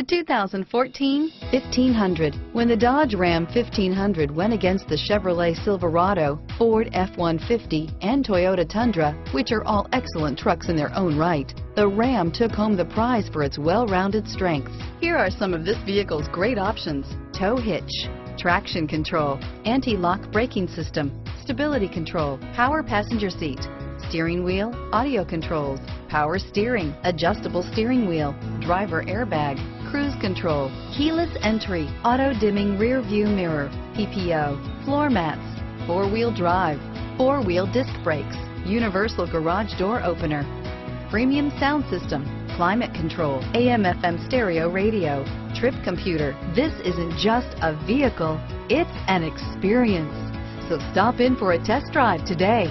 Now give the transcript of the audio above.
The 2014 1500. When the Dodge Ram 1500 went against the Chevrolet Silverado, Ford F-150, and Toyota Tundra, which are all excellent trucks in their own right, the Ram took home the prize for its well-rounded strengths. Here are some of this vehicle's great options. Tow hitch, traction control, anti-lock braking system, stability control, power passenger seat, steering wheel, audio controls, power steering, adjustable steering wheel, driver airbag, cruise control, keyless entry, auto dimming rear view mirror, PPO, floor mats, four-wheel drive, four-wheel disc brakes, universal garage door opener, premium sound system, climate control, AM FM stereo radio, trip computer. This isn't just a vehicle, it's an experience. So stop in for a test drive today.